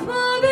of